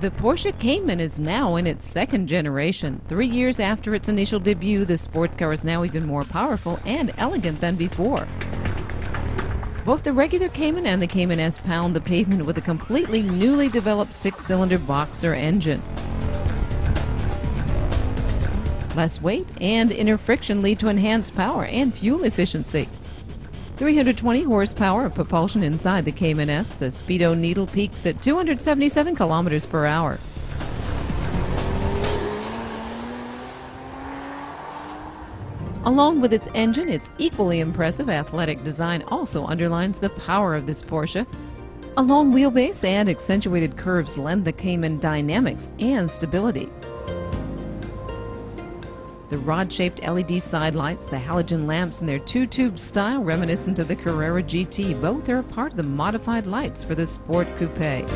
The Porsche Cayman is now in its second generation. Three years after its initial debut, the sports car is now even more powerful and elegant than before. Both the regular Cayman and the Cayman S pound the pavement with a completely newly developed six cylinder boxer engine. Less weight and inner friction lead to enhanced power and fuel efficiency. 320 horsepower of propulsion inside the Cayman S. The speedo needle peaks at 277 kilometers per hour. Along with its engine, its equally impressive athletic design also underlines the power of this Porsche. A long wheelbase and accentuated curves lend the Cayman dynamics and stability. The rod shaped LED side lights, the halogen lamps, and their two tube style reminiscent of the Carrera GT, both are part of the modified lights for the Sport Coupe.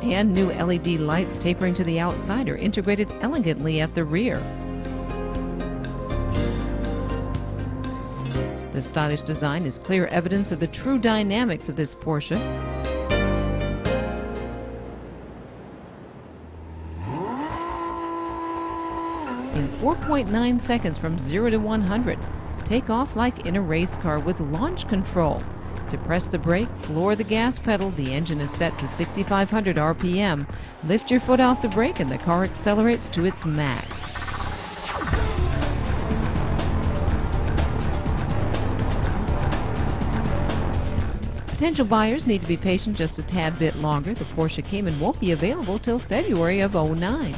And new LED lights tapering to the outside are integrated elegantly at the rear. The stylish design is clear evidence of the true dynamics of this Porsche. In 4.9 seconds from 0 to 100. Take off like in a race car with launch control. To press the brake, floor the gas pedal, the engine is set to 6,500 RPM. Lift your foot off the brake and the car accelerates to its max. Potential buyers need to be patient just a tad bit longer. The Porsche Cayman won't be available till February of 09.